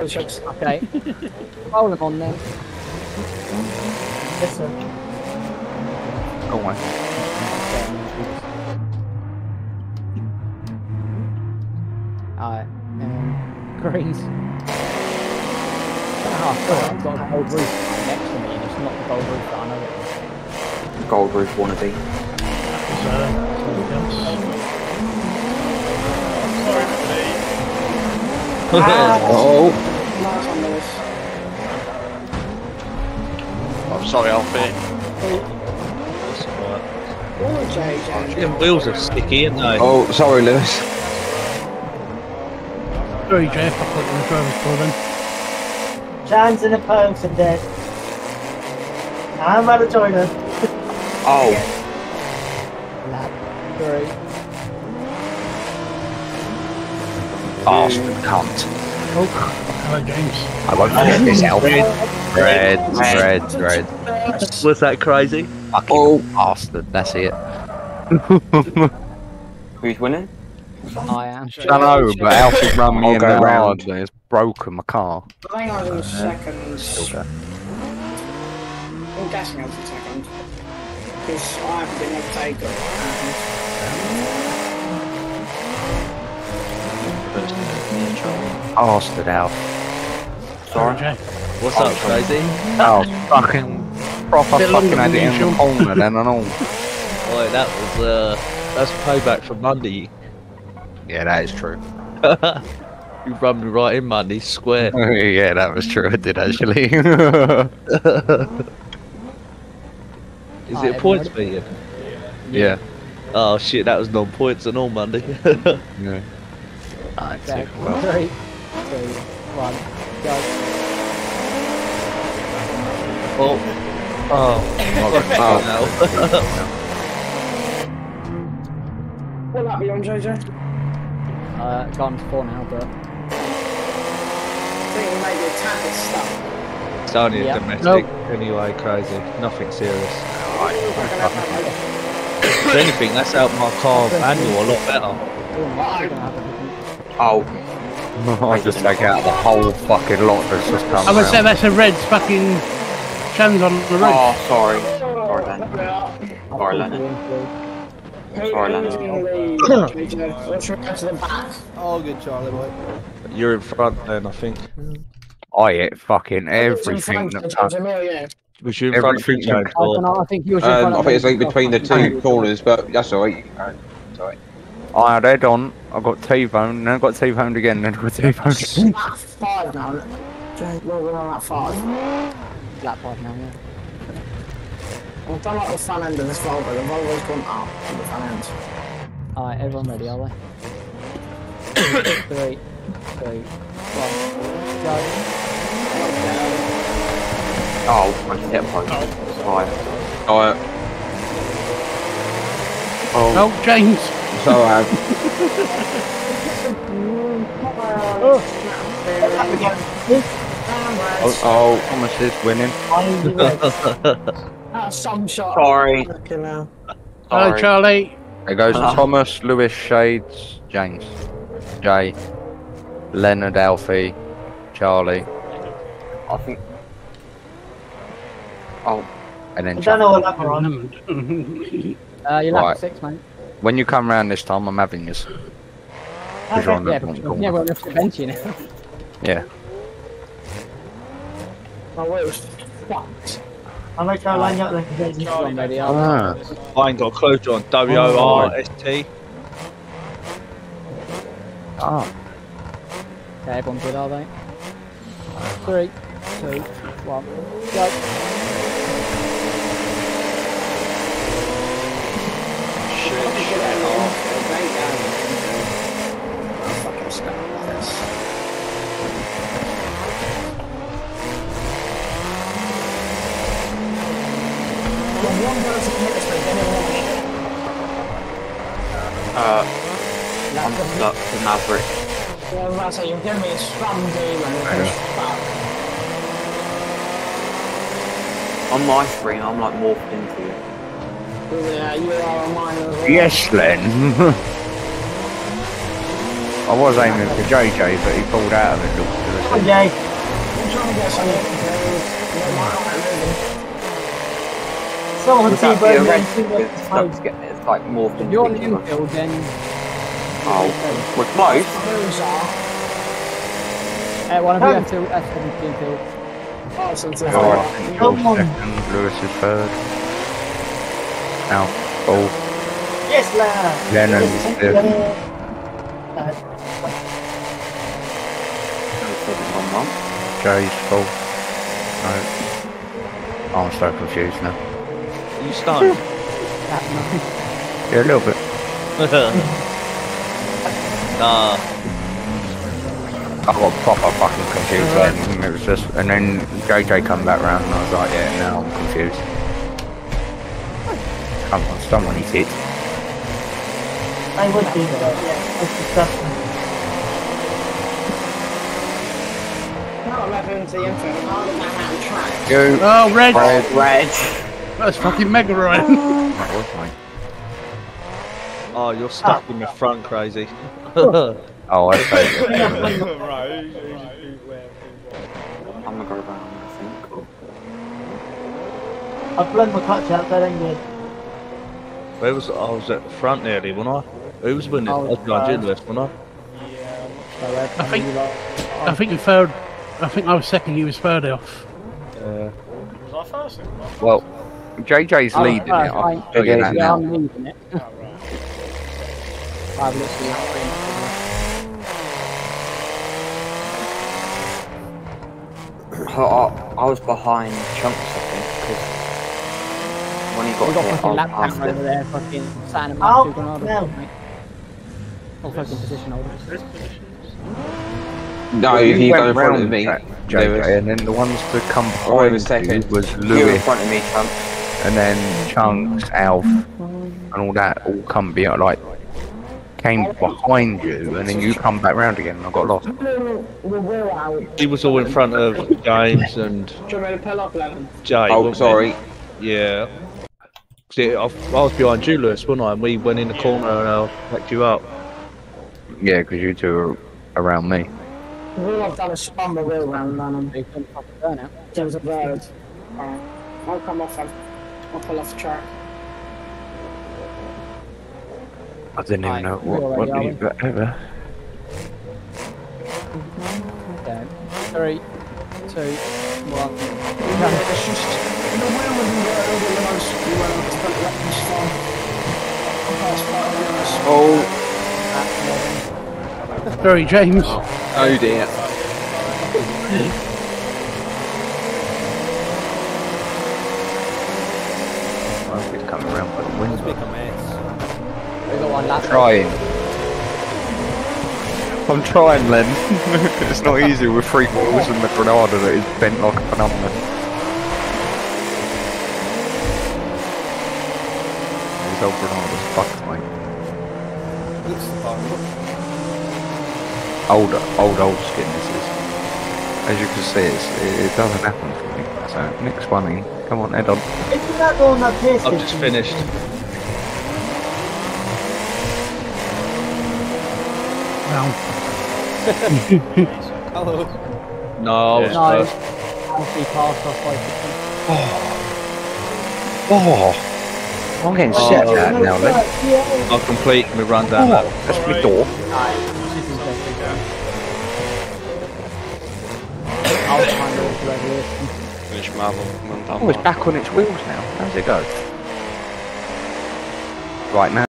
Okay. Roll him on then. Listen. Go on. Alright. Um, greens. Oh, God, I've got a gold roof next to me and it's not the gold roof that I know it is. Gold roof wannabe. So, something else. Oh, I'm sorry, Alfie. Them wheels are sticky, aren't they? oh, sorry, Lewis. Sorry, Jeff, I thought you were driving for them. John's in the pumps and dead. I'm out of toilet. Oh, Lap. Three. bastard cunt. Oh, Hello, James. I won't oh, forget this out. Red, red, red. Was that crazy? Fucking oh. bastard, that's it. Who's winning? I am. I know, but Alfie's run me I'll in the round. round and it's broken my car. Hang on a uh, second. Still. I'm guessing out a second. Because I haven't been overtaken. Bastard, out. Sorry, Jeff. What's up, crazy? Oh, fucking proper Bit fucking longer had in the corner then and all. Boy, that was uh, that's payback for Monday. Yeah, that is true. you run me right in Monday, square. yeah, that was true. I did actually. Is Alright, it a points everybody. meeting? yeah. Oh shit, that was non points and all Monday. yeah. Okay. Three, two, one, go. oh. Oh. Oh. no. What that be on, JJ? Uh, gone to four now, but I think we may be a tad bit stuck. It's only Yeah. a domestic anyway, crazy. Nothing serious. If anything, that's out my car manual a lot better. Oh, we're gonna have a I just take out the whole fucking lot that's just come I would say that's a red fucking Shan's on the roof. oh, sorry. Sorry, Len. Sorry, Lennon. Sorry, Lennon. going to? Let's go to the back. Oh, good Charlie boy. You're in front then, I think. I hit fucking everything that touched. Was you in front of me, James? I don't or- know, I think you was in Um, front I think it's like between the two corners, but that's alright. I had head on, I got T-boned, then I got T-boned again, then I got T-boned again. Five now. JJ, we're on that five. Lap five now, yeah. I've done like the front end of this Volvo. The Volvo's gone up on the front end. Alright, everyone ready, are they? Three, two, one, go. Oh, my step point. Oh. Fire. Alright, Oh, oh James. It's alright. Oh, oh, Thomas is winning. That's some shot. Sorry. Fucking. Hello, Sorry. Charlie. There goes Ah. Thomas, Lewis, Shades, James, Jay, Leonard, Alfie, Charlie, I think. Oh, and then I don't Chuck. know what lap we're on. Uh, you're Right. six, mate. When you come round this time, I'm having this. Because you're on Yeah, that one but, corner. yeah, we're on the bench, you know. Yeah. My wheel's fucked. I'll make our line up then. Everyone ready, are they? Ah. I ain't got a clue, John. W O R S T. Ah. Okay, everyone good, are they? Three, two, one, go. I'm fucking stuck with this. When one person hits me, then everyone hit. uh, I'm stuck. Yeah, I was about to say, you're giving me a scrum demon. On my screen, I'm like morphed into Yes, Len. I was aiming for JJ, but he pulled out of it. looked to on, Jay. I'm trying to get some. Someone Was that the then red? It's minutes stuck time. together. It's like morphed If into you're on each the other. infield, then Oh, we're close. Uh, one of you have to F17 infield. Oh, something. Oh, I think you're Come on. second, Lewis is third. Now, fourth. Yes, lad. Lennon Yes, is fifth. uh, One month. Jay's fourth. No. Oh, I'm so confused now. Are you stoned? That nice. Yeah, a little bit. nah. I got proper fucking confused then. and It was just, and then JJ come back round and I was like, yeah, now I'm confused. Come on, someone eat it. I would be, but yeah, that's disgusting. No, I'm having. I'm on that hand track. You. Oh, red. Oh, red. That's fucking Mega Ryan. Oh. That was mine. Oh, you're stuck in the front, crazy. Oh, I say. I'm gonna go around, I think. I've blown my clutch out, that ain't good. Where was I? was at the front nearly, wasn't I? Who was winning? I Oh, was behind you, Lewis, wasn't So, uh, I think- you lot- I think you third. I think I was second. You was third off. Was I? Uh, Well, JJ's Oh, leading oh, it. fine. I'll tell you that Yeah. I'm leaving it. I've literally I, I, I was behind Chunks, I think, because when he got We got hit, fucking I lap passed camera over it. there, fucking Santa Oh, Maria Granada. no. mate. Or fucking position holders. No, You you went go in front of me. that, JJ, and then the ones that come Oh, wait a behind you second. was You were in Lewis, front of me, Chunks. and then Chunks, Alf, and all that all come behind, like, came behind you, and then you come back round again, and I got lost. he was all in front of James and Do you want me to pull up, Lennon? Jay. Oh, sorry. Yeah. See, I, I was behind you, Lewis, wasn't I? And we went in the corner and I picked you up. Yeah, because you two are around me. Well, I've done a spun the wheel round, um, Lennon. They've done fucking burnout. There was a bird. Alright. I'll come off. I'll, I'll pull off the track. I didn't even Right, know we're what, what already, you ever. Okay. Three, two, one. It's just the wheel wasn't there over the most. You went up to put it up and spun. I passed by the. Oh, Very James. oh, oh dear. Well, it's coming around by the window. We got one. Trying. I'm trying, Len. it's not easy with three wheels and the Granada that is bent like a phenomenon. These old Granada's fucked, mate. Old, old, old skin this is. As you can see, it's, it, it doesn't happen for me. So, next one in. Come on, head on. Isn't that the one that pierced I've just finished. Well, No, I was No. first. Alfie passed off by 50. Oh! I'm getting Oh. sick of that now, Len. Yeah. I'll complete my run down oh. that. Oh, that's my door. This is interesting. I'll find all the revolution. Finish Marvel. Oh, it's back on its wheels now. How's it go? Right now.